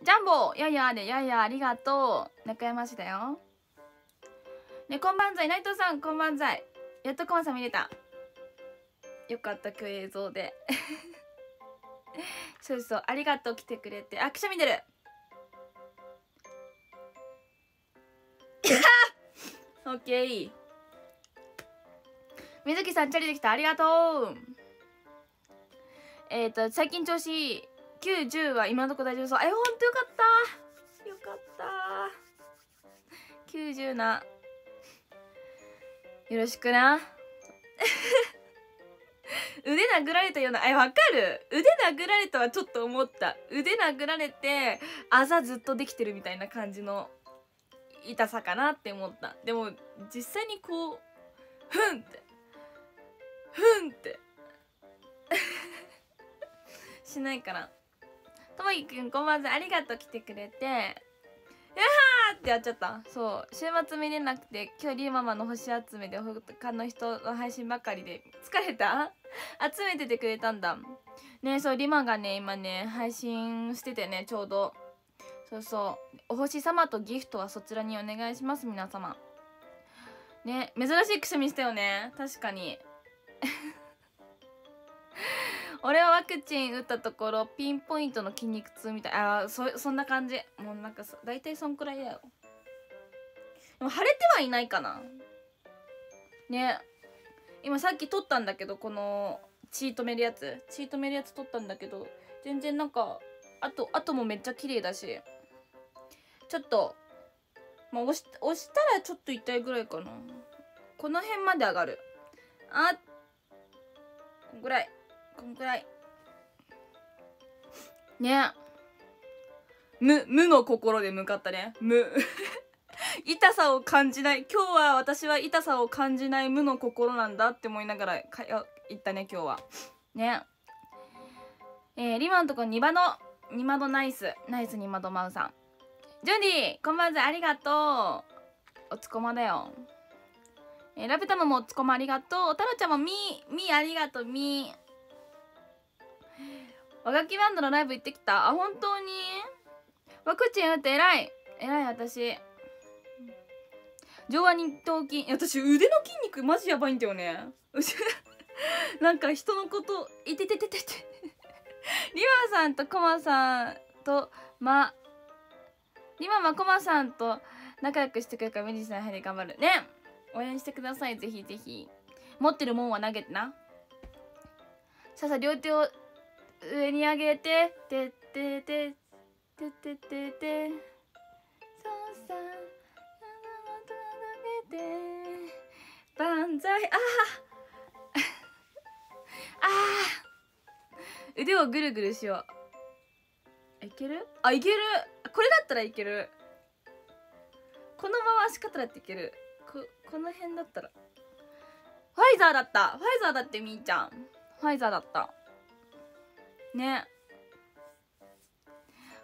ジャンボややでややありがとう。中山市だよ。ねこんばんざい。内藤さんこんばんざい。やっとコマさん見れた。よかった今日映像で。そうそうありがとう来てくれて。あくしゃみ出る。オッケー。水木さんチャリできた。ありがとう。えっ、ー、と最近調子いい。910は今のとこ大丈夫そう。あほんとよかった。よかった。90な。よろしくな。腕殴られたような。えわかる。腕殴られたはちょっと思った。腕殴られてあざずっとできてるみたいな感じの痛さかなって思った。でも実際にこうふんって。ふんって。しないから。ともきくんこんばんはありがとう来てくれてやはーってやっちゃった。そう週末見れなくて今日リーママの星集めで他の人の配信ばかりで疲れた？集めててくれたんだ。ねそうリマがね今ね配信しててねちょうど。そうそうお星様とギフトはそちらにお願いします皆様。ね珍しいくしゃみしたよね。確かに。俺はワクチン打ったところピンポイントの筋肉痛みたい。あそそんな感じ。もうなんか大体そんくらいだよ。でも腫れてはいないかな。ね。今さっき取ったんだけどこの血止めるやつ。血止めるやつ取ったんだけど全然なんかあとあともめっちゃ綺麗だし。ちょっとまあ押し押したらちょっと痛いぐらいかな。この辺まで上がる。あぐらい。こんくらい。ね。無無の心で向かったね。無 痛さを感じない。今日は私は痛さを感じない無の心なんだって思いながらか言ったね今日は。ね。えー、リマンとこ2番の2窓ナイス。ナイス2窓マウさん。ジュンディこんばんはありがとう。おつこまだよ。えー、ラブタムもおつこまありがとう。タロちゃんもみみありがとうみ和楽器バンドのライブ行ってきた？あ本当に？ワクチン打って偉い。偉い私。上腕二頭筋。私腕の筋肉マジやばいんだよね。なんか人のこといててててて。リマさんとコマさんとまリママコマさんと仲良くしてくれるからメディスの部で頑張る。ね。応援してください。ぜひぜひ。持ってるもんは投げてな。さあさ両手を上に上げててってててててて。そうさ長げて万歳。あああ腕をぐるぐるしよう。いける？あいける。これだったらいける。このまま足方だっていける。ここの辺だったら。ファイザーだった。ファイザーだってみーちゃん。ファイザーだった。ね。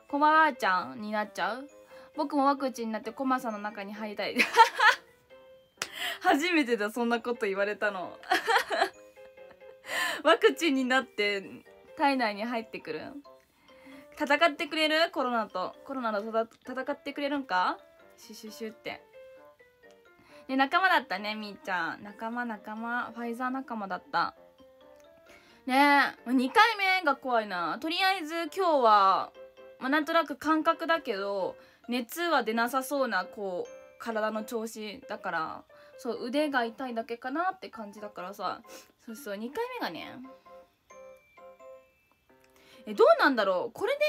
コマばあちゃんになっちゃう？僕もワクチンになってコマさんの中に入りたい。初めてだそんなこと言われたの。ワクチンになって体内に入ってくる。戦ってくれる？コロナと。コロナと戦ってくれるんか？シュシュシュって。で仲間だったねみーちゃん。仲間仲間。ファイザー仲間だった。ね。え2回目が怖いな。とりあえず今日は、まあ、なんとなく感覚だけど熱は出なさそうなこう体の調子だからそう腕が痛いだけかなって感じだからさ。そうそう2回目がね。えどうなんだろう。これで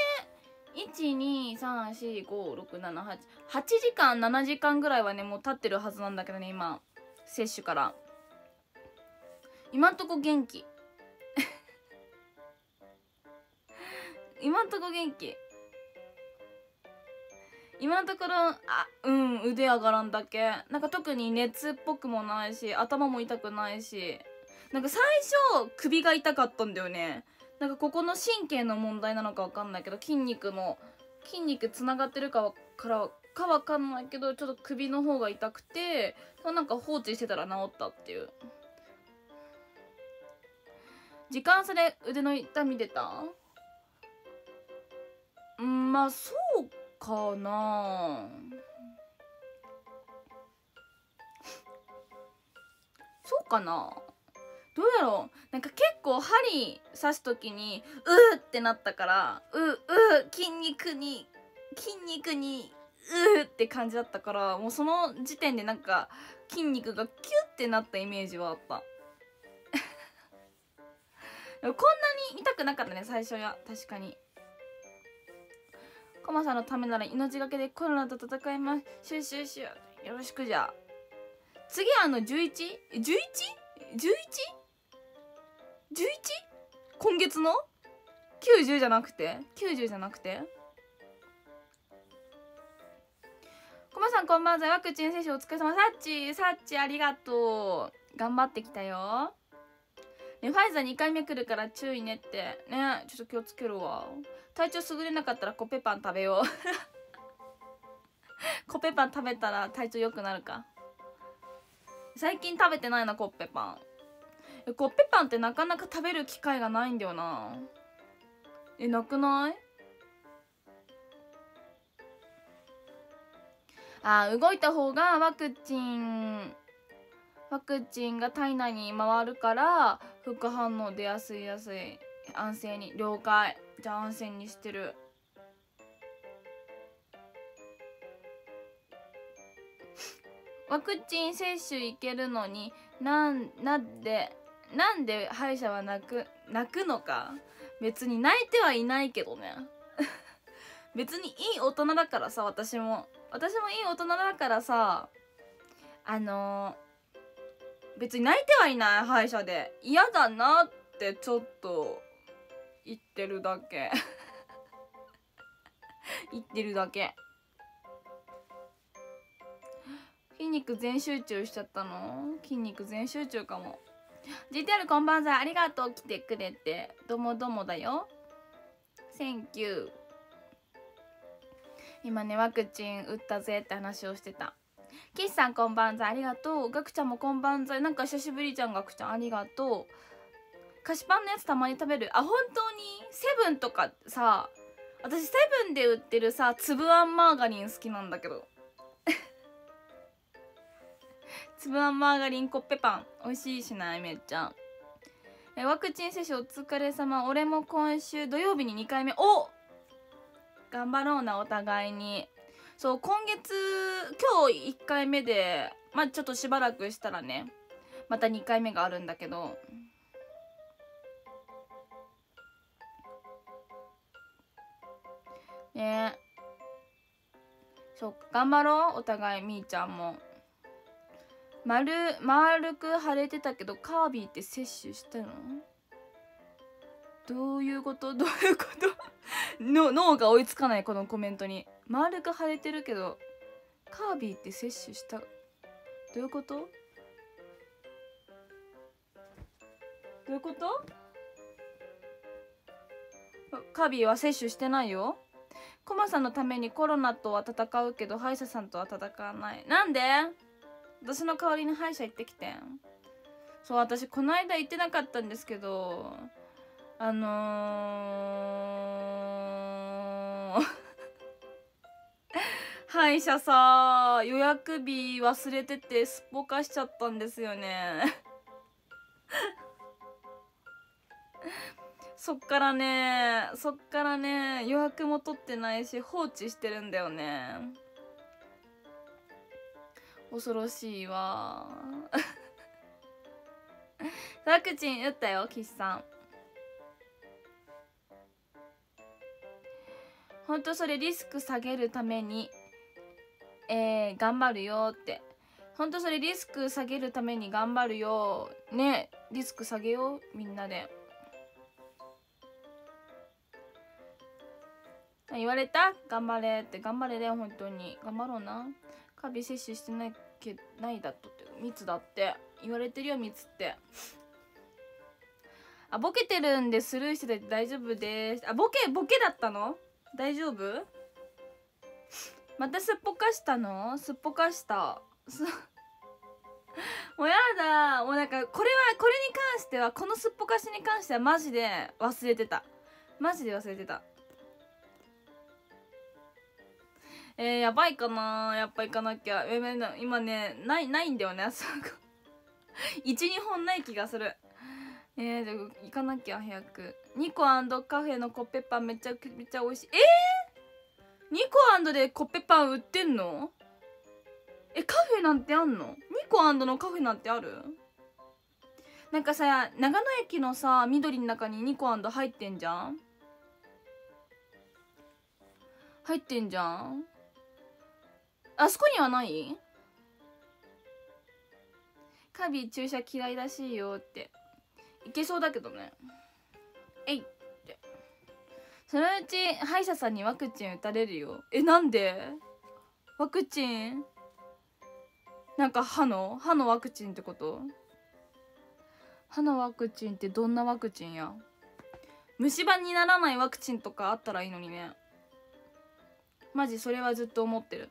123456788時間7時間ぐらいはねもう経ってるはずなんだけどね今接種から。今んとこ元気。今んとこ元気？今のところあうん腕上がらんだけ。なんか特に熱っぽくもないし頭も痛くないし。なんか最初首が痛かったんだよね。なんかここの神経の問題なのか分かんないけど筋肉の筋肉つながってるかからか分かんないけどちょっと首の方が痛くてなんか放置してたら治ったっていう。時間差で腕の痛み出た？まあそうかな。そうかな。どうやろう。なんか結構針刺す時にうーってなったからうう筋肉に筋肉にうーって感じだったからもうその時点でなんか筋肉がキュッてなったイメージはあった。こんなに痛くなかったね最初は。確かに。コマさんのためなら命がけでコロナと戦いますシュシュシュよろしくじゃ次あの 11?11?11? 11? 今月の ?90 じゃなくて ?90 じゃなくて？コマさんこんばんはワクチン接種お疲れ様サッチサッチありがとう頑張ってきたよねファイザー2回目来るから注意ねってねちょっと気をつけるわ体調優れなかったらコッペパン食べよう。コッペパン食べたら体調良くなるか。最近食べてないなコッペパン。コッペパンってなかなか食べる機会がないんだよな。えなくない？あ動いた方がワクチンワクチンが体内に回るから副反応出やすいやすい安静に了解。じゃあ安静にしてる。ワクチン接種行けるのになんなんでなんで歯医者は泣く泣くのか。別に泣いてはいないけどね。別にいい大人だからさ私も。私もいい大人だからさあのー、別に泣いてはいない歯医者で。嫌だなってちょっと言ってるだけ。言ってるだけ。筋肉全集中しちゃったの？筋肉全集中かも。GTR こんばんはありがとう来てくれて。どもどもだよ。Thank you 今ねワクチン打ったぜって話をしてた。岸さんこんばんざありがとう。ガクちゃんもこんばんざなんか久しぶりじゃんガクちゃん。ありがとう。菓子パンのやつたまに食べる。あ本当に？セブンとかさ私セブンで売ってるさ粒あんマーガリン好きなんだけど。粒あんマーガリンコッペパン。美味しいしない？めっちゃ。えワクチン接種お疲れ様。俺も今週土曜日に2回目。お頑張ろうなお互いに。そう今月今日1回目でまあちょっとしばらくしたらねまた2回目があるんだけど。ね。そう頑張ろうお互いみーちゃんも。丸丸く腫れてたけどカービィって摂取したの？どういうこと？どういうこと？の脳が追いつかないこのコメントに。丸く腫れてるけどカービィって摂取した？どういうこと？どういうこと？カービィは摂取してないよ。コマさんのためにコロナとは戦うけど歯医者さんとは戦わない。なんで？私の代わりに歯医者行ってきてん。そう私この間行ってなかったんですけどあのー 歯医者さ予約日忘れててすっぽかしちゃったんですよね。そっからねそっからね予約も取ってないし放置してるんだよね。恐ろしいわ。ワクチン打ったよ岸さん。ほんとそれリスク下げるためにえー、頑張るよって。ほんとそれリスク下げるために頑張るよ。ねリスク下げようみんなで。言われた？頑張れ。って頑張れだよ。本当に。頑張ろうな。カビ摂取してないけないだとって。密だって言われてるよ密って。あボケてるんでスルーしてて大丈夫です。あボケボケだったの？大丈夫？またすっぽかしたの？すっぽかした。もうやだ。もうなんかこれはこれに関してはこのすっぽかしに関してはマジで忘れてた。マジで忘れてた。えー、やばいかな。やっぱ行かなきゃ。今ねないないんだよね。12本ない気がする。えー、で行かなきゃ早く。ニコカフェのコッペパンめちゃくちゃ美味しい。えー、ニコでコッペパン売ってんの？えカフェなんてあんの？ニコのカフェなんてある？なんかさ長野駅のさ緑の中にニコ入ってんじゃん？入ってんじゃん？あそこにはない？カビ注射嫌いらしいよって。いけそうだけどね。えいって。そのうち歯医者さんにワクチン打たれるよ。えなんで？ワクチン？なんか歯の？歯のワクチンってこと？歯のワクチンってどんなワクチンや？虫歯にならないワクチンとかあったらいいのにね。マジそれはずっと思ってる。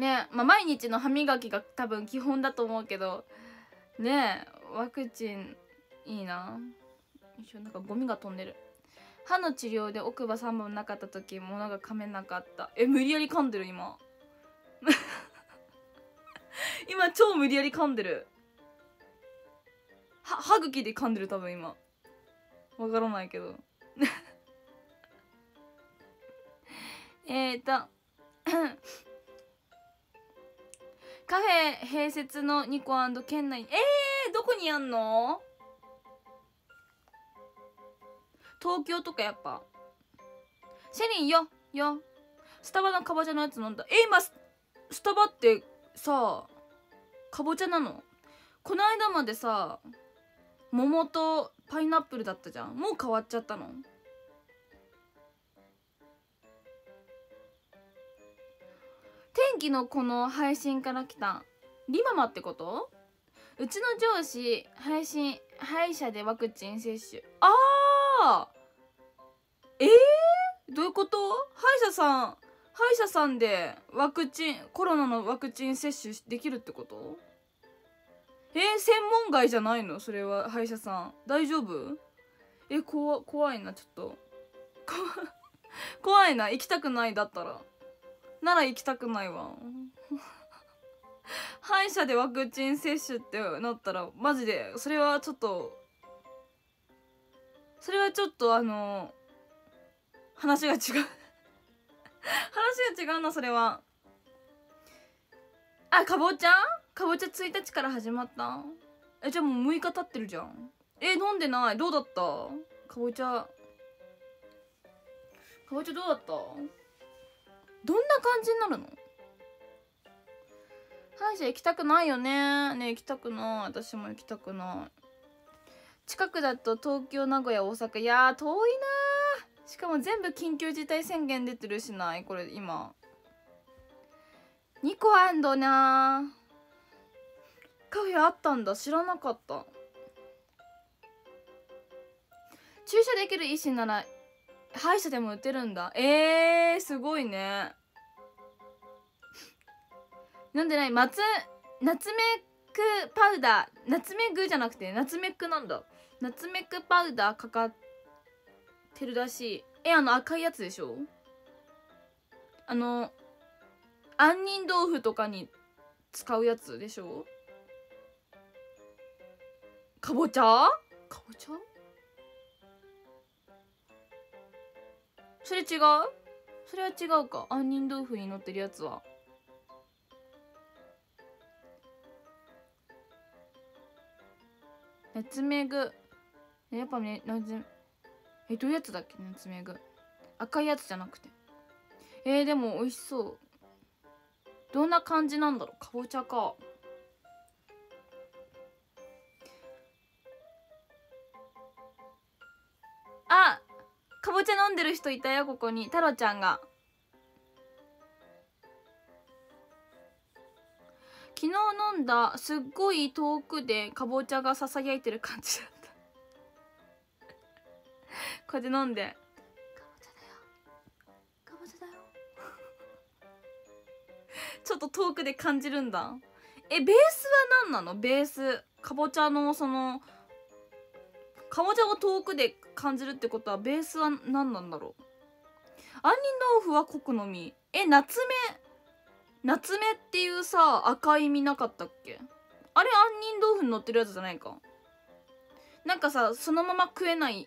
ねまあ毎日の歯磨きが多分基本だと思うけどねワクチンいいな。一緒なんかゴミが飛んでる。歯の治療で奥歯3本なかった時物が噛めなかった。え無理やり噛んでる今。今超無理やり噛んでる。歯茎で噛んでる多分今。わからないけど。えっとカフェ併設のニコ県内えー、どこにあんの？東京とかやっぱ。シェリンよ。よ。スタバのかぼちゃのやつ飲んだ。え今スタバってさかぼちゃなの？この間までさ桃とパイナップルだったじゃん。もう変わっちゃったの？天気のこの配信から来たリママってこと？うちの上司配信歯医者でワクチン接種。ああえー、どういうこと？歯医者さん歯医者さんでワクチンコロナのワクチン接種できるってこと？えー、専門外じゃないの？それは歯医者さん。大丈夫？え怖怖いなちょっと。怖いな。行きたくないだったら。なら行きたくないわ。歯医者でワクチン接種ってなったらマジでそれはちょっとそれはちょっとあの話が違う。話が違うなそれは。あかぼちゃ？かぼちゃ1日から始まった？えじゃあもう6日経ってるじゃん。え飲んでない。どうだった？かぼちゃ。かぼちゃどうだった？どんな感じになるの？歯医者行きたくないよね。ね行きたくない。私も行きたくない。近くだと東京名古屋大阪。いや遠いなしかも全部緊急事態宣言出てるしない？これ今。2個あんどなカフェあったんだ。知らなかった。駐車できる医師なら歯医者でも売ってるんだ。えー、すごいね。なんでない？松ナツメックパウダー。ナツメグじゃなくてナツメックなんだ。ナツメックパウダーかかってるらしい。えあの赤いやつでしょ？あの杏仁豆腐とかに使うやつでしょ？かぼちゃ？かぼちゃ？それ違う？それは違うか。杏仁豆腐に乗ってるやつは。ナツメグ。やっぱねナツえどういうやつだっけ？ナツメグ。赤いやつじゃなくて。えー、でも美味しそう。どんな感じなんだろう？かぼちゃか。あかぼちゃ飲んでる人いたよここに。太郎ちゃんが。昨日飲んだすっごい遠くでかぼちゃがささやいてる感じだった。こうやって飲んで。かぼちゃだよかぼちゃだよ。ちょっと遠くで感じるんだ。えベースは何なの？ベース。かぼちゃのそのかぼちゃを遠くで感じるってことはベースは何なんだろう？杏仁豆腐は濃くのみ。え夏目夏目っていうさ赤い実なかったっけ？あれ杏仁豆腐に乗ってるやつじゃないか。なんかさそのまま食えない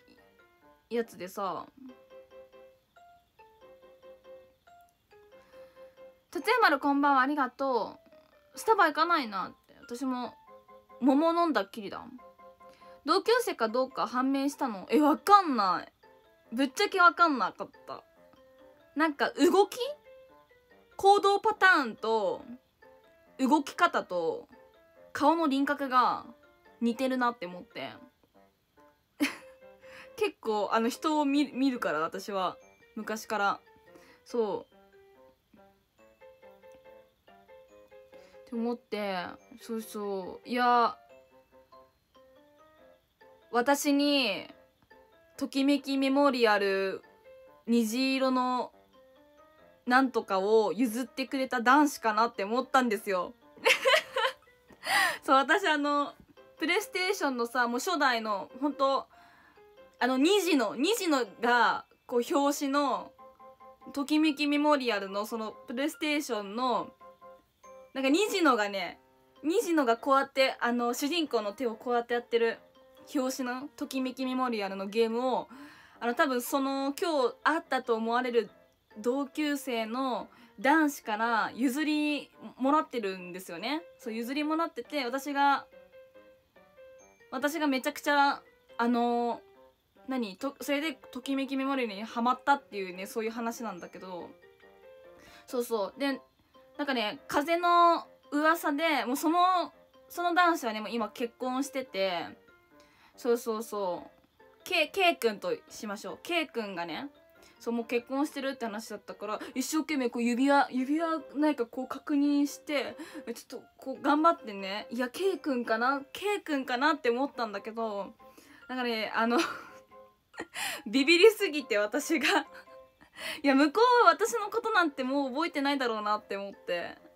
やつでさ。立山るこんばんはありがとう。スタバ行かないなって。私も桃飲んだっきりだ。同級生かどうか判明したの？えわかんない。ぶっちゃけわかんなかった。なんか動き？行動パターンと動き方と顔の輪郭が似てるなって思って。結構あの人を見見るから私は昔から。そう。って思って。そうそう。いや私にときめきメモリアル虹色のなんとかを譲ってくれた男子かなって思ったんですよ。そう私あのプレイステーションのさもう初代の本当あの2時の2時のがこう表紙のときめきメモリアルのそのプレイステーションのなんか虹のがね虹のがこうやってあの主人公の手をこうやってやってる表紙のときめきメモリアルのゲームをあの多分その今日あったと思われる同級生の男子から譲りもらってるんですよね。そう譲りもらってて私が私がめちゃくちゃあの何とそれでときめきメモリーにハマったっていうねそういう話なんだけど。そうそう。でなんかね風の噂でもうそのその男子はねもう今結婚しててそうそうそう。K, K 君としましょう。K 君がねそうもう結婚してるって話だったから一生懸命こう指輪指輪なんかこう確認してちょっとこう頑張ってねいや K 君かな？K 君かなって思ったんだけどなんかねあの ビビりすぎて私が いや向こうは私のことなんてもう覚えてないだろうなって思って。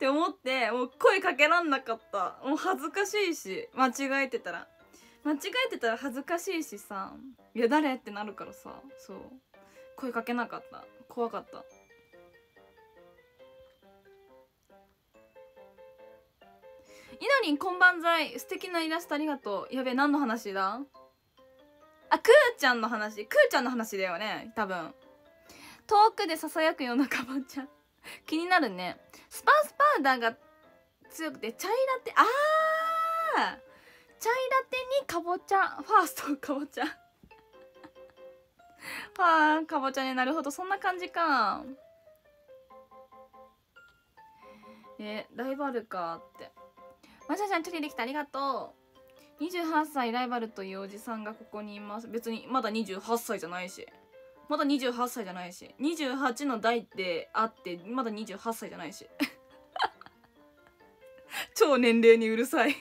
って思ってもう声かけらんなかった。もう恥ずかしいし間違えてたら。間違えてたら恥ずかしいしさ「いや誰?」ってなるからさ。そう。声かけなかった。怖かった。いなりんこんばんざい。素敵なイラストありがとう。やべ何の話だ？あくーちゃんの話。くーちゃんの話だよね多分。遠くでささやくようなかぼちゃ。ん 気になるね。スパースパウダーが強くてチャイラテあーチャイラテにかぼちゃファーストかぼちゃファかぼちゃねなるほどそんな感じか。えライバルかって。マシャちゃんチョリできたありがとう。28歳ライバルというおじさんがここにいます。別にまだ28歳じゃないし。まだ28歳じゃないし28の代ってあってまだ28歳じゃないし。超年齢にうるさい。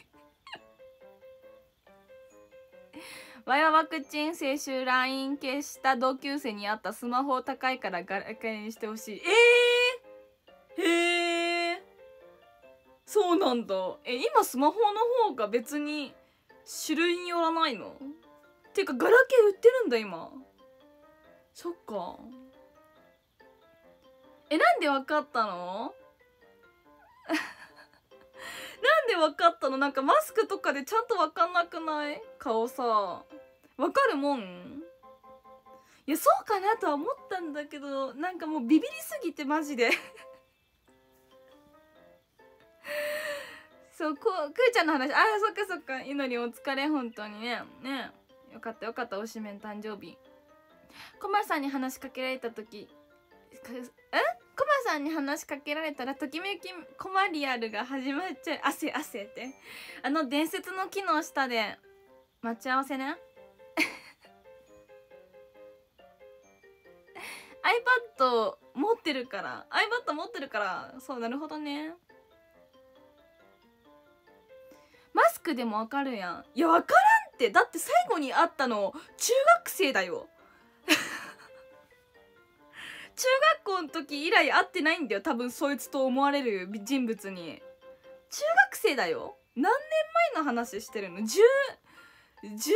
わいはワクチン接種 LINE 消した同級生にあったスマホ高いからガラケーにしてほしい。えー、へえそうなんだ。え今スマホの方が別に種類によらないの？ていうかガラケー売ってるんだ今。そっか。えなんでわかったの？なんでわかったの？なんかマスクとかでちゃんとわかんなくない？顔さ。わかるもん。いやそうかなとは思ったんだけどなんかもうビビりすぎてマジで。そうこうくーちゃんの話。あそっかそっか。いのりお疲れ本当にね。ね。よかったよかったおしめん誕生日。コマさんに話しかけられた時え？コマさんに話しかけられたらときめきコマリアルが始まっちゃう。汗汗って。あの伝説の木の下で待ち合わせね。iPad 持ってるから。iPad 持ってるから。そうなるほどね。マスクでもわかるやん。いやわからんって。だって最後に会ったの中学生だよ。中学校の時以来会ってないんだよ。多分そいつと思われる人物に。中学生だよ。何年前の話してるの？十十数年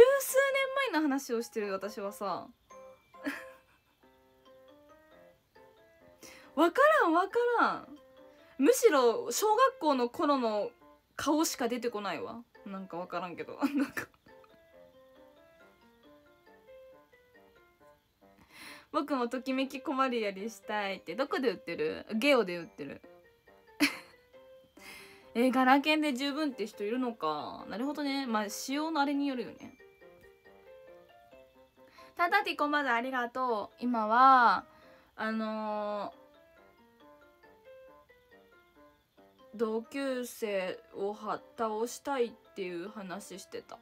前の話をしてる私はさ。分からん分からん。むしろ小学校の頃の顔しか出てこないわ。なんか分からんけど。なんか僕もときめき困るやりしたいって。どこで売ってる？ゲオで売ってる。えガラケンで十分って人いるのか。なるほどね。まあ仕様のあれによるよね。ただティコまずありがとう。今はあのー、同級生を倒したいっていう話してた。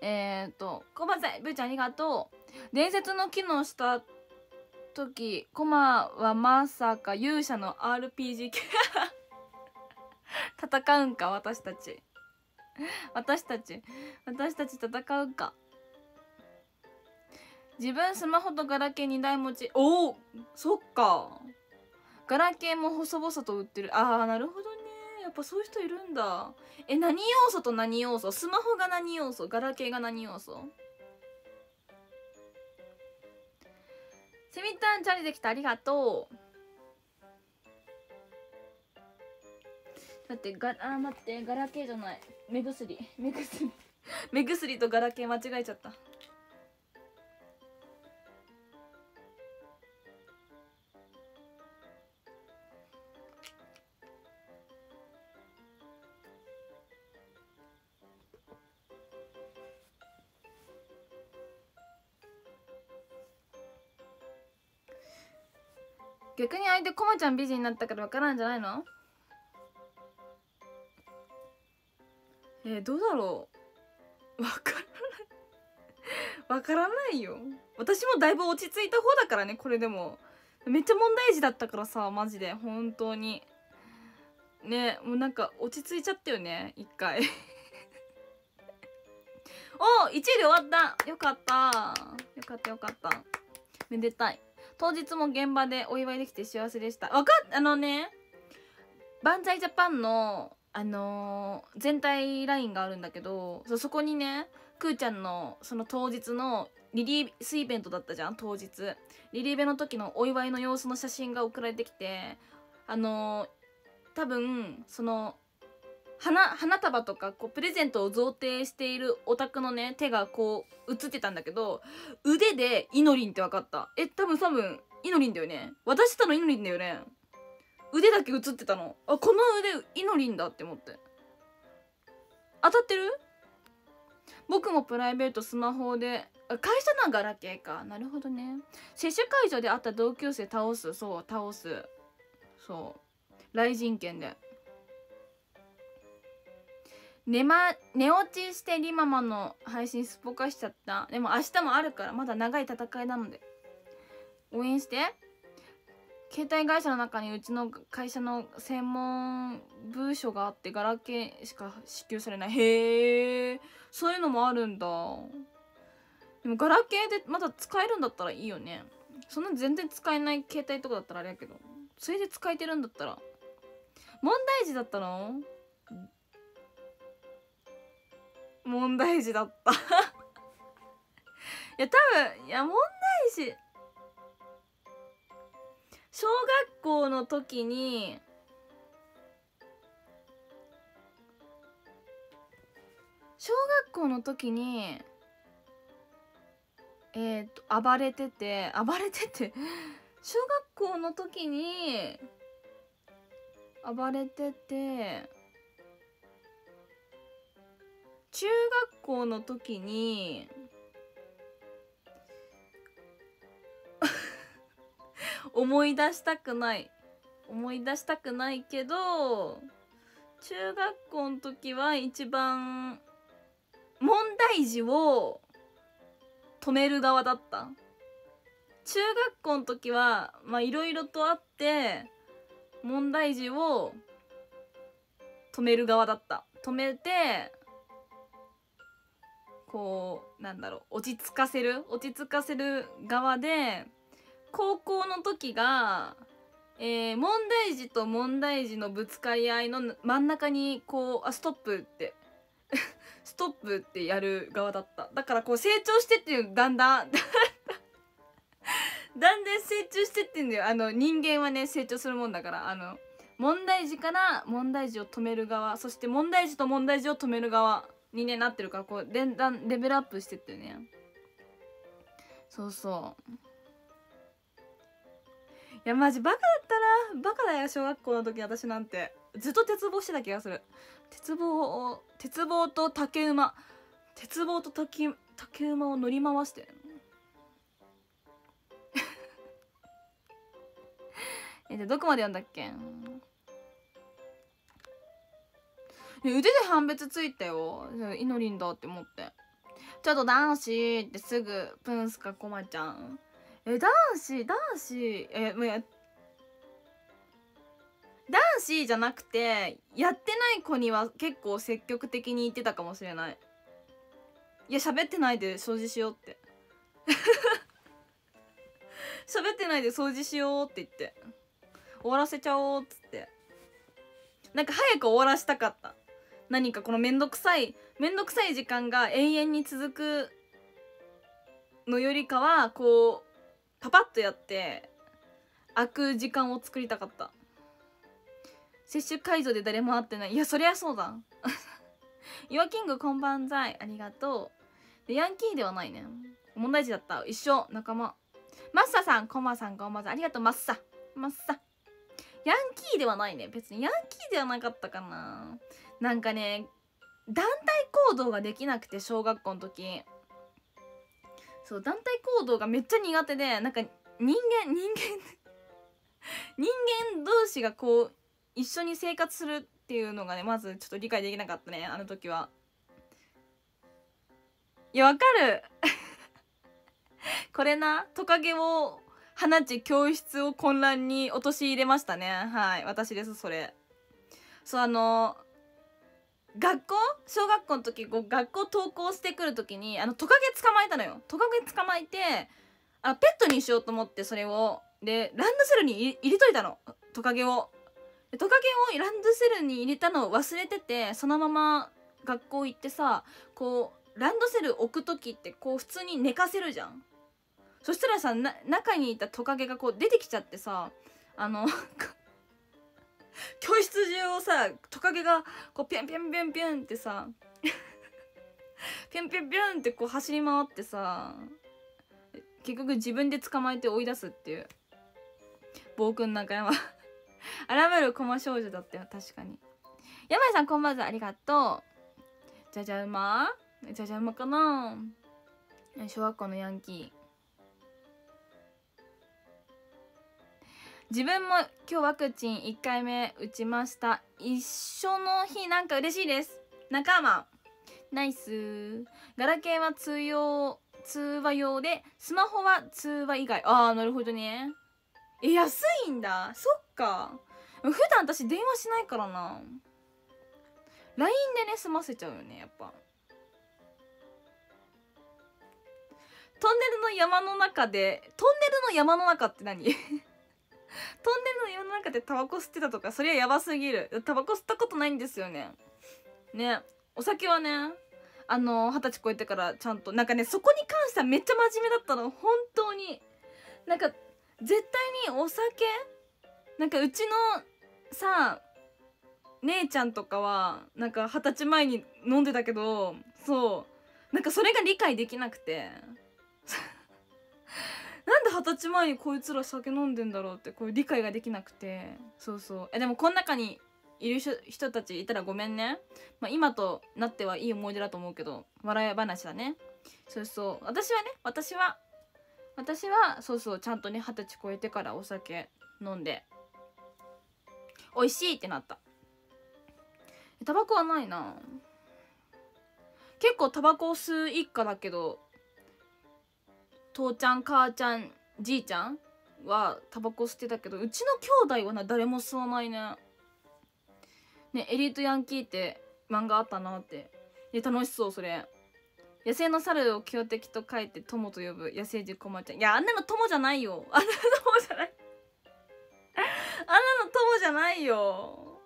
えっ、ー、とコバさんブーちゃんありがとう。伝説の機能した時コマはまさか勇者の RPG 系戦うんか私たち。私たち私たち戦うか。自分スマホとガラケー2台持ち。おおそっか。ガラケーも細々と売ってる。ああなるほどね。やっぱそういう人いるんだ。え何要素と何要素？スマホが何要素？ガラケーが何要素？セミタンチャリできたありがとう。待ってがあ待ってガラケーじゃない。目薬。目薬。目薬とガラケー間違えちゃった。逆に相手コマちゃん美人になったから分からんじゃないの？えー、どうだろう？分からない。分からないよ。私もだいぶ落ち着いた方だからねこれでも。めっちゃ問題児だったからさマジで。本当に。ねもうなんか落ち着いちゃったよね一回。お1位で終わった。よかった。よかったよかった。めでたい。当日も現場でお祝いできて幸せでした。わかっあのね万歳ジャパンのあのー、全体ラインがあるんだけどそこにねくーちゃんのその当日のリリースイベントだったじゃん当日。リリーベの時のお祝いの様子の写真が送られてきてあのー、多分その花花束とかこうプレゼントを贈呈しているお宅のね手がこう映ってたんだけど腕でイノリンって分かった。え多分多分イノリンだよね。渡したのイノリンだよね。腕だけ映ってたの。あこの腕イノリンだって思って。当たってる？僕もプライベートスマホで会社なガラケーか。なるほどね。接種会場で会った同級生倒す。そう倒す。そう。雷神剣で。寝ま寝落ちしてリママの配信すっぽかしちゃった。でも明日もあるからまだ長い戦いなので。応援して。携帯会社の中にうちの会社の専門部署があってガラケーしか支給されない。へえそういうのもあるんだ。でもガラケーでまだ使えるんだったらいいよね。そんな全然使えない携帯とかだったらあれやけど。それで使えてるんだったら。問題児だったの？問題児だった。いや多分いや問題児。小学校の時に小学校の時にえっ、と暴れてて暴れてて小学校の時に暴れてて中学校の時に 思い出したくない思い出したくないけど中学校の時は一番問題児を止める側だった。中学校の時はまあいろいろとあって問題児を止める側だった。止めてこうなんだろう落ち着かせる落ち着かせる側で高校の時が、えー、問題児と問題児のぶつかり合いの真ん中にこうあストップって ストップってやる側だった。だからこう成長してっていうだんだん。だんだん成長してってんだよ。あの人間はね成長するもんだから。あの問題児から問題児を止める側そして問題児と問題児を止める側。にねなってるからこうだんだんレベルアップしてってね。そうそう。いやマジバカだったな。バカだよ小学校の時私なんて。ずっと鉄棒してた気がする。鉄棒を鉄棒と竹馬。鉄棒と竹竹馬を乗り回して。えじゃどこまで読んだっけ？腕で判別ついたよ。いのりんだって思って。ちょっと男子ってすぐプンスかコマちゃんえ男子男子えもうや男子じゃなくてやってない子には結構積極的に言ってたかもしれない。いや喋ってないで掃除しようって。喋ってないで掃除しようって言って。終わらせちゃおうっつって。なんか早く終わらしたかった。何かこのめんどくさいめんどくさい時間が永遠に続くのよりかはこうパパッとやって開く時間を作りたかった。接種会場で誰も会ってない。いやそりゃそうだ。イワキングこんばんざい。ありがとう。でヤンキーではないね。問題児だった。一緒。仲間。マッサさんコマさんこんばん。ざいありがとうマッサ。マッサ。ヤンキーではないね。別にヤンキーではなかったかな。なんかね団体行動ができなくて小学校の時。そう団体行動がめっちゃ苦手でなんか人間人間 人間同士がこう一緒に生活するっていうのがねまずちょっと理解できなかったねあの時は。いやわかる。これなトカゲを放ち教室を混乱に陥れましたね。はい私ですそれ。そうあの学校小学校の時こう学校登校してくる時にあのトカゲ捕まえたのよ。トカゲ捕まえてあペットにしようと思ってそれを。でランドセルに入れといたの。トカゲを。トカゲをランドセルに入れたのを忘れててそのまま学校行ってさこうランドセル置く時ってこう普通に寝かせるじゃん。そしたらさ中にいたトカゲがこう出てきちゃってさあの教室中をさトカゲがこうピュンピュンピュンピュンってさピュンピュンピュンってこう走り回ってさ結局自分で捕まえて追い出すっていう。暴君なんかやば。荒ぶる駒少女だったよ確かに。山井さんこんばんはありがとう。じゃじゃ馬？じゃじゃ馬かな？小学校のヤンキー。自分も今日ワクチン1回目打ちました。一緒の日なんか嬉しいです。仲間。ナイス。ガラケーは通用通話用でスマホは通話以外。ああなるほどね。え安いんだ。そっか。普段私電話しないからな。LINE でね済ませちゃうよねやっぱ。トンネルの山の中でトンネルの山の中って何？トンネルの世の中でタバコ吸ってたとかそれはやばすぎる。タバコ吸ったことないんですよね。ね。お酒はねあの二十歳超えてからちゃんとなんかねそこに関してはめっちゃ真面目だったの。本当に。なんか絶対にお酒なんかうちのさ姉ちゃんとかはなんか二十歳前に飲んでたけどそう。なんかそれが理解できなくて。なんで二十歳前にこいつら酒飲んでんだろうってこういう理解ができなくて。そうそう。えでもこの中にいる人たちいたらごめんね、まあ、今となってはいい思い出だと思うけど笑い話だね。そうそう。私はね私は私はそうそうちゃんとね二十歳超えてからお酒飲んで美味しいってなった。タバコはないな。結構タバコ吸う一家だけど父ちゃん母ちゃんじいちゃんはタバコ吸ってたけどうちの兄弟はな誰も吸わないね。ねエリートヤンキーって漫画あったなって。で楽しそうそれ。野生の猿を強敵と書いて友と呼ぶ。野生児コマちゃんいやあんなの友じゃないよ。あんなの友じゃない。あんなの友じゃないよ。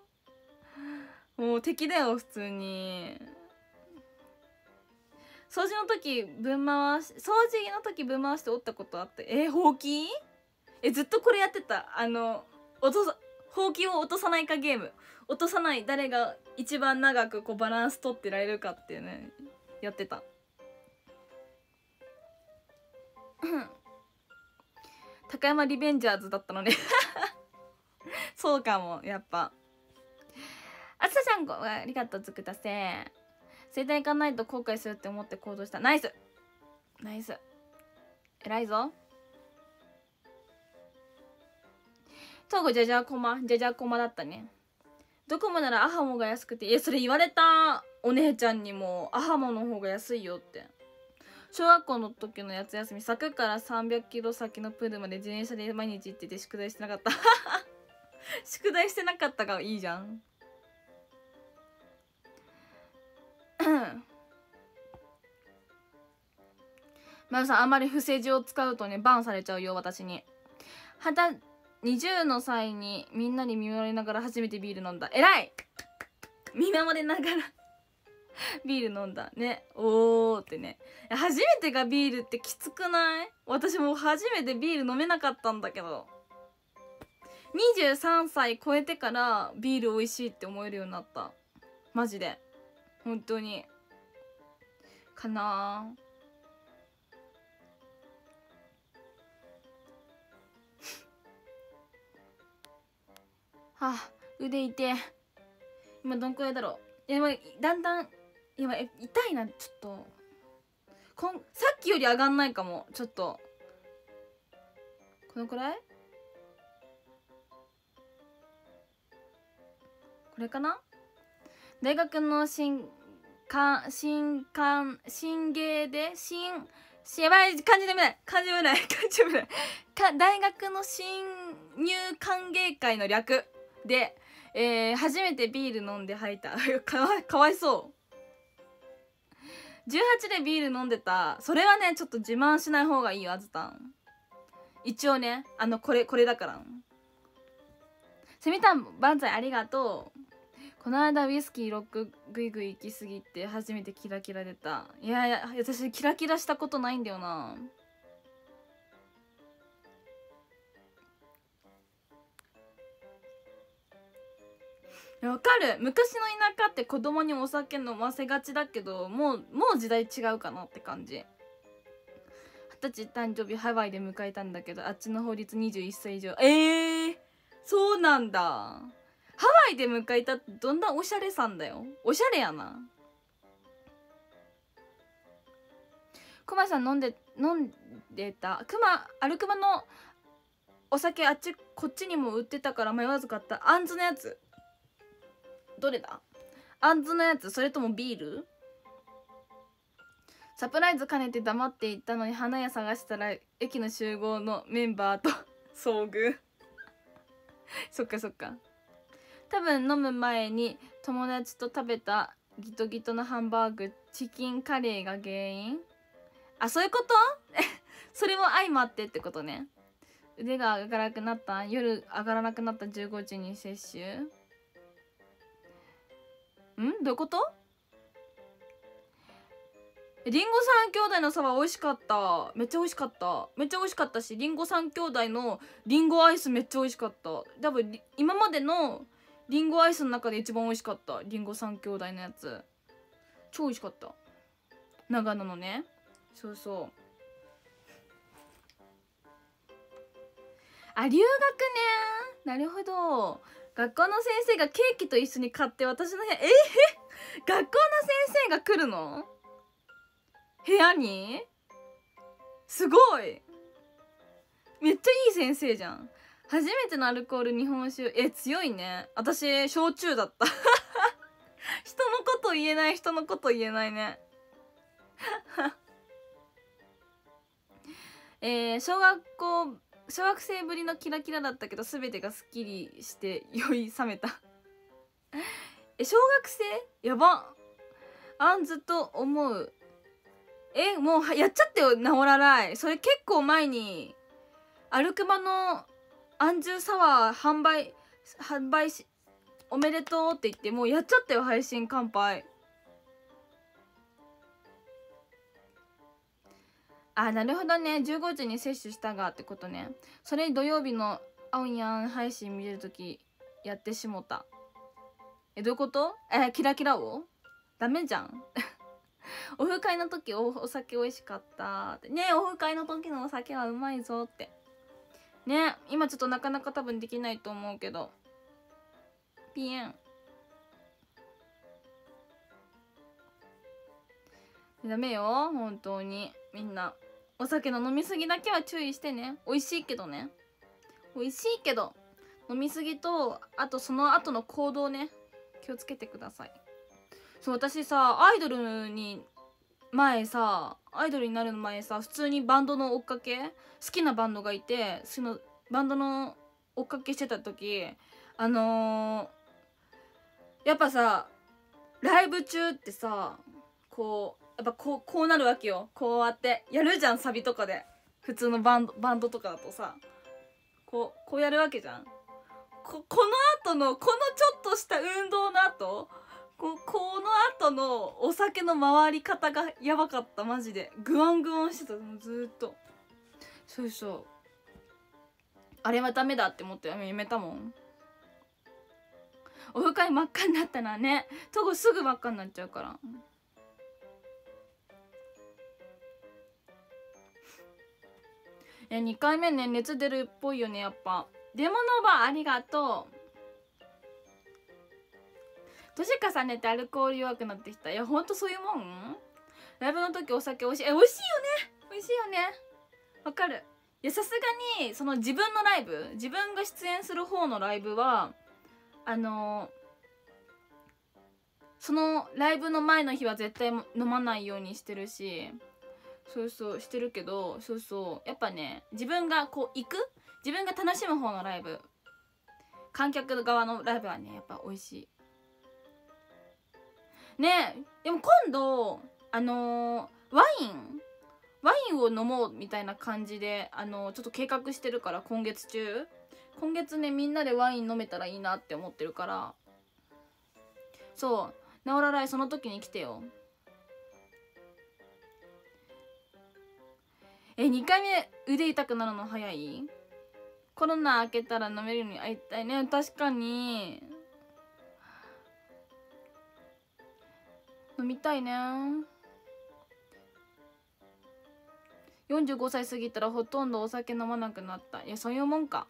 もう敵だよ普通に。掃除の時ぶん回し掃除の時ぶん回して折ったことあってえー、ほうき？えずっとこれやってた。あの落とさほうきを落とさないかゲーム。落とさない誰が一番長くこうバランス取ってられるかっていうねやってた。高山リベンジャーズだったのね そうかもやっぱ。あつさちゃんありがとうつくたせ生体行かないと後悔するって思って行動した。ナイス。ナイス。偉いぞ。トーゴじゃじゃコマ。じゃじゃコマだったね。ドコモならアハモが安くて。いやそれ言われた。お姉ちゃんにも。アハモの方が安いよって。小学校の時の夏休み。柵から300キロ先のプールまで自転車で毎日行ってて宿題してなかった。宿題してなかったがいいじゃん。まゆさんあんまり不正字を使うとねバンされちゃうよ私に。はた20の際にみんなに見守りながら初めてビール飲んだ。偉い！見守りながら ビール飲んだね。おーってね。初めてがビールってきつくない？私も初めてビール飲めなかったんだけど。23歳超えてからビール美味しいって思えるようになった。マジで。本当に。かな。はあ腕痛え今どんくらいだろう。いだんだん今痛いなちょっと。こんさっきより上がんないかもちょっと。このくらい？これかな？大学の新か新刊新芸で新やばい漢字読めない。漢字読めない。漢字読めない。か大学の新入歓迎会の略で、えー、初めてビール飲んで吐いた。かわかわいそう。18でビール飲んでた。それはねちょっと自慢しない方がいいよあずたん。一応ねあのこれこれだから。セミタン万歳ありがとう。この間ウイスキーロックグイグイ行きすぎて初めてキラキラ出た。いやいや私キラキラしたことないんだよな。わかる。昔の田舎って子供にお酒飲ませがちだけどもうもう時代違うかなって感じ。二十歳誕生日ハワイで迎えたんだけどあっちの法律21歳以上。えー、そうなんだ。ハワイで迎えたってどんなおしゃれさんだよ。おしゃれやな。クマさん飲んで飲んでた？クマアルクマのお酒あっちこっちにも売ってたから迷わず買った。あんずのやつ。どれだ？あんずのやつ。それともビール？サプライズ兼ねて黙って行ったのに花屋探したら駅の集合のメンバーと 遭遇。そっかそっか。多分飲む前に友達と食べたギトギトのハンバーグチキンカレーが原因。あそういうこと？それも相まってってことね。腕が上がらなくなった夜上がらなくなった15時に摂取。ん？どういうこと？りんご三兄弟のそば美味しかった。めっちゃ美味しかった。めっちゃ美味しかったしりんご三兄弟のりんごアイスめっちゃ美味しかった。多分今までのりんごアイスの中で一番美味しかった。りんご三兄弟のやつ。超美味しかった。長野のね。そうそう。あ留学ね。なるほど。学校の先生がケーキと一緒に買って私の部屋。えー、学校の先生が来るの？部屋に？すごい。めっちゃいい先生じゃん。初めてのアルコール日本酒。え強いね。私焼酎だった。人のこと言えない人のこと言えないね。えー、小学校小学生ぶりのキラキラだったけど全てがすっきりして酔い冷めた。え小学生？やば。あんずと思う。えもうやっちゃったよナオラライそれ結構前にアルクマのアンジュサワー販売販売しおめでとうって言ってもうやっちゃったよ配信乾杯。あなるほどね。15時に接種したがってことね。それに土曜日のあおんやん配信見れる時やってしもた。えどういうこと？えキラキラをダメじゃん。オフ会の時おお酒美味しかったって。ねオフ会の時のお酒はうまいぞって。ね今ちょっとなかなか多分できないと思うけど。ピエン。ダメよ本当に。みんな。お酒の飲みすぎだけは注意してね。美味しいけどね。美味しいけど飲みすぎとあとその後の行動ね。気をつけてください。そう私さアイドルに前さアイドルになる前さ普通にバンドの追っかけ好きなバンドがいてそのバンドの追っかけしてた時あのー、やっぱさライブ中ってさこうやっぱこうこうなるわけよ。こうやってやるじゃんサビとかで。普通のバンドバンドとかだとさ。こうこうやるわけじゃん。ここの後のこのちょっとした運動の後ここの後のお酒の回り方がやばかったマジで。グワングワンしてたずっと。そうそう。あれはダメだって思ってやめたもん。お深い真っ赤になったらねトゴすぐ真っ赤になっちゃうから。え2回目ね熱出るっぽいよねやっぱ。デモノバありがとう。年重ねてアルコール弱くなってきた。いやほんとそういうもん？ライブの時お酒美味しい。え美味しいよね。美味しいよね。わかる。いやさすがにその自分のライブ自分が出演する方のライブはあのそのライブの前の日は絶対飲まないようにしてるしそうそうしてるけどそうそう。やっぱね自分がこう行く自分が楽しむ方のライブ観客側のライブはねやっぱ美味しい。ねでも今度あのー、ワインワインを飲もうみたいな感じであのー、ちょっと計画してるから今月中。今月ねみんなでワイン飲めたらいいなって思ってるから。そうナオラライその時に来てよ。え2回目腕痛くなるの早い？コロナ明けたら飲めるように会いたいね。確かに。飲みたいね。45歳過ぎたらほとんどお酒飲まなくなった。いやそういうもんか。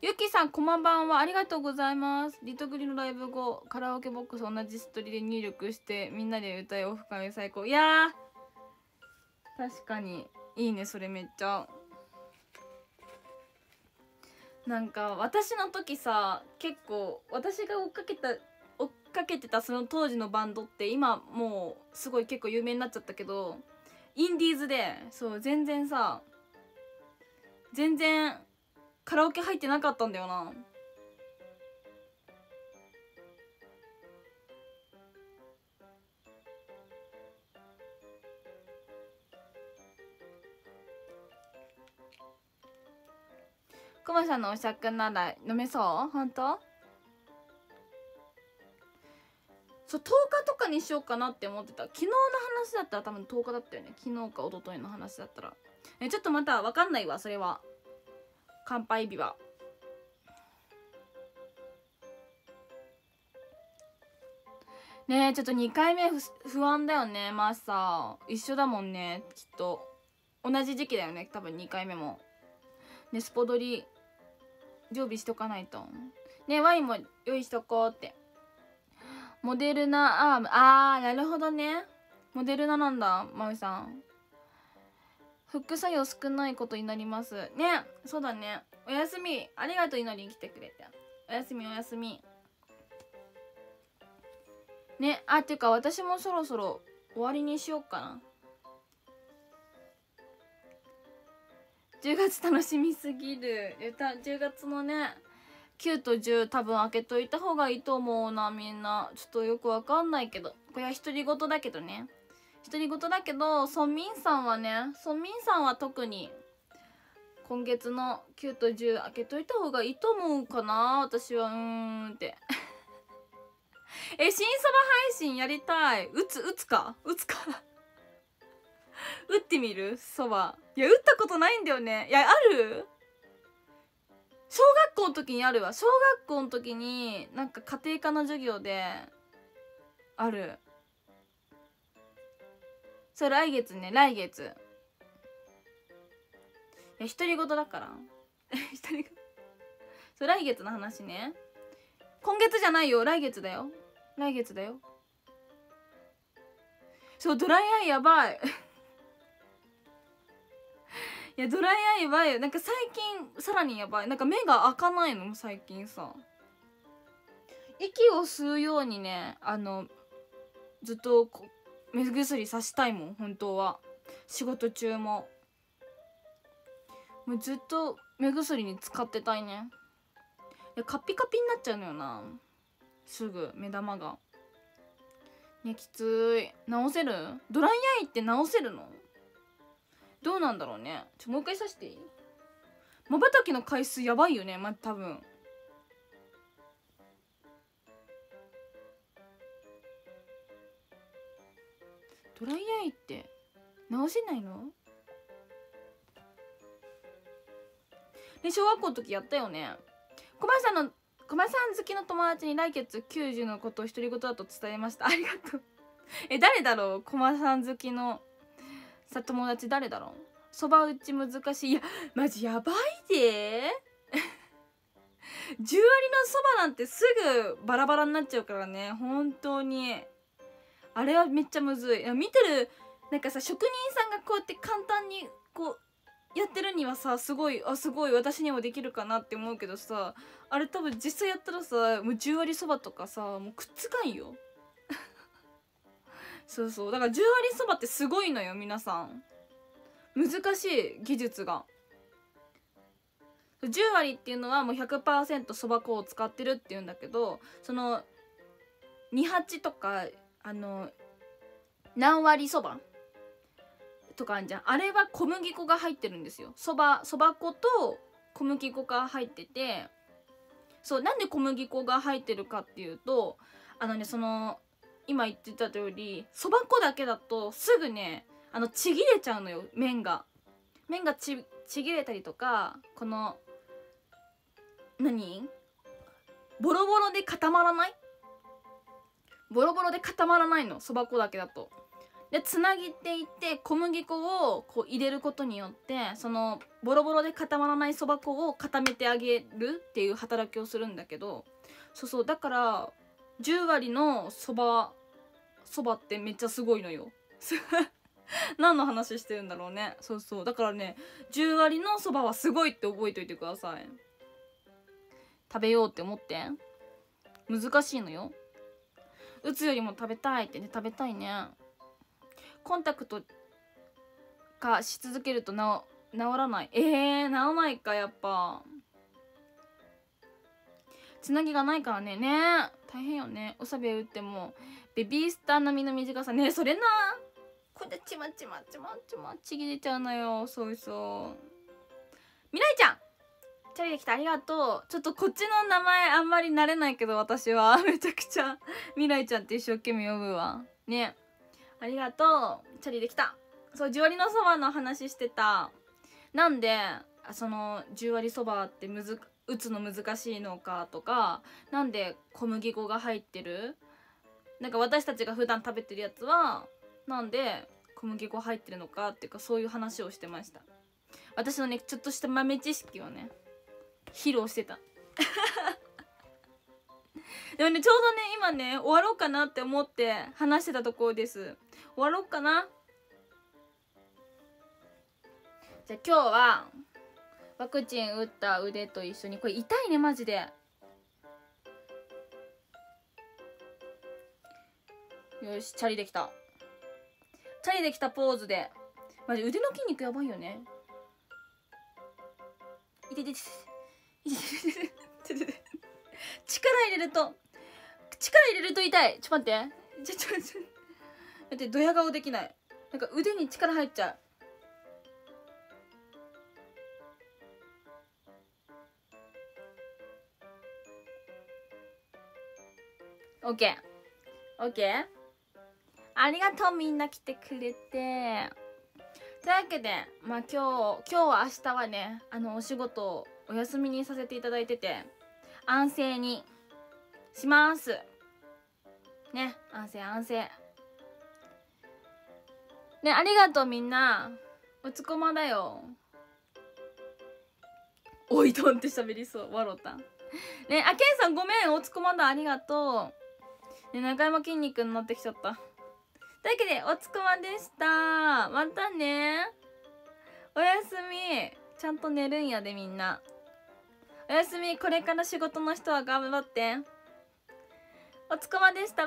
ゆきさんこんばんは。ありがとうございます。リトグリのライブ後カラオケボックス同じストリで入力してみんなで歌いオフ会最高。いや確かにいいねそれめっちゃ。なんか私の時さ結構私が追っかけたかけてたその当時のバンドって今もうすごい結構有名になっちゃったけどインディーズでそう全然さ全然カラオケ入ってなかったんだよな。くまさんのお酌なら飲めそう？本当？そう10日とかにしようかなって思ってた。昨日の話だったら多分10日だったよね。昨日か一昨日の話だったら。えちょっとまた分かんないわそれは。乾杯日は。ねえちょっと2回目不安だよね。まあさ一緒だもんね。きっと。同じ時期だよね。多分2回目も。ねスポドリ常備しとかないと。ねワインも用意しとこうって。モデルナアームあーなるほどね。モデルナなんだまみさん。副作用少ないことになります。ねそうだね。おやすみありがとう祈りに来てくれて。おやすみおやすみ。ねあっていうか私もそろそろ終わりにしようかな。10月楽しみすぎる。10月のね9と10多分開けといた方がいいと思うなみんな。ちょっとよくわかんないけど。これは独り言だけどね。独り言だけどソンミンさんはねソンミンさんは特に今月の9と10開けといた方がいいと思うかな私は。うーんって。え新そば配信やりたい。うつうつか？うつか？打ってみる？そば。いや打ったことないんだよね。いやある？小学校の時にあるわ。小学校の時になんか家庭科の授業である。それ来月ね。来月。いや独り言だから。独り言。そう来月の話ね。今月じゃないよ。来月だよ。来月だよ。そうドライアイやばい。いやドライアイやばいよなんか最近さらにやばい。なんか目が開かないの最近さ。息を吸うようにねあのずっと目薬さしたいもん本当は。仕事中も。もうずっと目薬に使ってたいね。いやカピカピになっちゃうのよな。すぐ目玉が。ねきつい。直せる？ドライアイって直せるの？どうなんだろうね。ちょもう一回さしていい？まばたきの回数やばいよね。まあ多分。ドライアイって直せないの？で小学校の時やったよね。小林さんの小林さん好きの友達に来月90のことを独り言だと伝えました。ありがとう。え誰だろう？小林さん好きのさ友達誰だろう？そば打ち難しい。いやマジやばいで。10割のそばなんてすぐバラバラになっちゃうからね。本当に。あれはめっちゃむずい。いや見てるなんかさ職人さんがこうやって簡単にこうやってるにはさすごいあすごい私にもできるかなって思うけどさあれ多分実際やったらさもう10割そばとかさもうくっつかんよ。そうそう。だから10割そばってすごいのよ皆さん。難しい技術が。10割っていうのはもう100%そば粉を使ってるっていうんだけどその28とかあの何割そば？とかあるじゃん。あれは小麦粉が入ってるんですよ。そばそば粉と小麦粉が入ってて。そうなんで小麦粉が入ってるかっていうとあのねその今言ってた通りそば粉だけだとすぐねあのちぎれちゃうのよ麺が。麺がちぎれたりとかこの何？ボロボロで固まらない？ボロボロで固まらないのそば粉だけだと。でつなぎていって小麦粉をこう入れることによってそのボロボロで固まらないそば粉を固めてあげるっていう働きをするんだけどそうそうだから10割のそばそばってめっちゃすごいのよ。何の話してるんだろうね。そうそう。だからね10割のそばはすごいって覚えといてください。食べようって思って。難しいのよ。打つよりも食べたいってね。食べたいね。コンタクトかし続けると治治らない。えー、治らないかやっぱ。つなぎがないからね。ね。大変よね。おしゃべり打ってもベビースター並みの短さ。ねそれな。これちまちまちまちまちぎれちゃうのよ。そうそう。みらいちゃん。チャリできたありがとう。ちょっとこっちの名前あんまり慣れないけど私は。めちゃくちゃ。みらいちゃんって一生懸命呼ぶわ。ね。ありがとう。チャリできた。そう10割のそばの話してた。なんでその10割そばってむず打つの難しいのかとかなんで小麦粉が入ってる？なんか私たちが普段食べてるやつはなんで小麦粉入ってるのかっていうかそういう話をしてました。私のねちょっとした豆知識をね披露してた。でもねちょうどね今ね終わろうかなって思って話してたところです。終わろうかな。じゃあ今日はワクチン打った腕と一緒に。これ痛いねマジで。よしチャリできた。チャリできたポーズで。マジ腕の筋肉やばいよね。いてててててて力入れると力入れると痛いちょっと待ってちょちょちょ待ってドヤ顔できないなんか腕に力入っちゃうオッケーオッケーありがとうみんな来てくれて。というわけでまあ今日今日は明日はねあのお仕事をお休みにさせていただいてて安静にします。ね安静安静。ねありがとうみんな。おつこまだよ。おいどんって喋りそう。笑った。ねあけんさんごめん。おつこまだありがとう。ね中山筋肉になってきちゃった。というわけでおつくまでした。またね。おやすみ。ちゃんと寝るんやでみんな。おやすみ。これから仕事の人は頑張って。おつくまでした。